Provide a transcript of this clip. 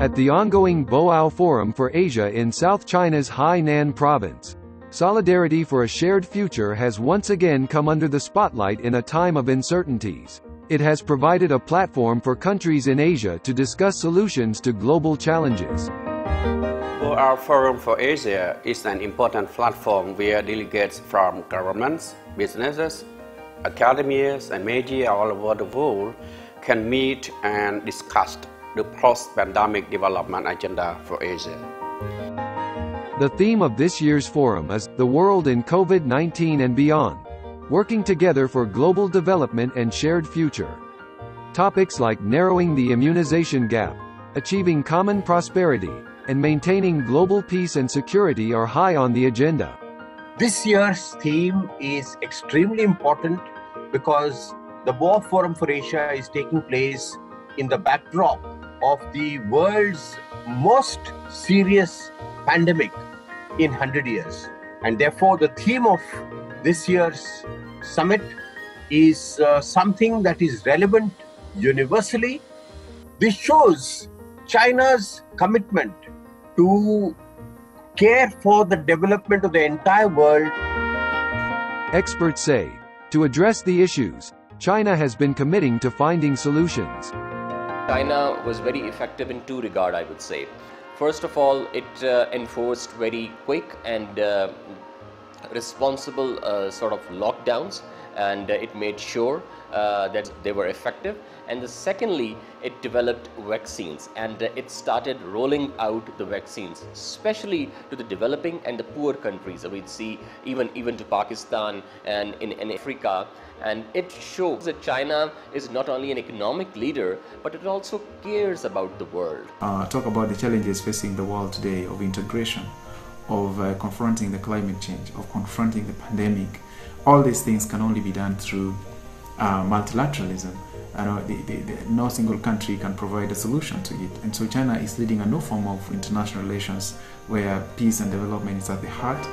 At the ongoing Boao Forum for Asia in South China's Hainan province, solidarity for a shared future has once again come under the spotlight in a time of uncertainties. It has provided a platform for countries in Asia to discuss solutions to global challenges. Boao Forum for Asia is an important platform where delegates from governments, businesses, academies, and media all over the world can meet and discuss the post-pandemic development agenda for Asia. The theme of this year's forum is The World in COVID-19 and Beyond, working together for global development and shared future. Topics like narrowing the immunization gap, achieving common prosperity, and maintaining global peace and security are high on the agenda. This year's theme is extremely important because the Boao Forum for Asia is taking place in the backdrop of the world's most serious pandemic in 100 years. And therefore, the theme of this year's summit is uh, something that is relevant universally. This shows China's commitment to care for the development of the entire world. Experts say, to address the issues, China has been committing to finding solutions. China was very effective in two regard, I would say. First of all, it uh, enforced very quick and uh, responsible uh, sort of lockdowns and uh, it made sure uh, that they were effective. And secondly it developed vaccines and uh, it started rolling out the vaccines especially to the developing and the poor countries. We'd see even even to Pakistan and in, in Africa. And it shows that China is not only an economic leader but it also cares about the world. Uh, talk about the challenges facing the world today of integration of uh, confronting the climate change, of confronting the pandemic, all these things can only be done through uh, multilateralism. The, the, the, no single country can provide a solution to it. And so China is leading a new form of international relations where peace and development is at the heart.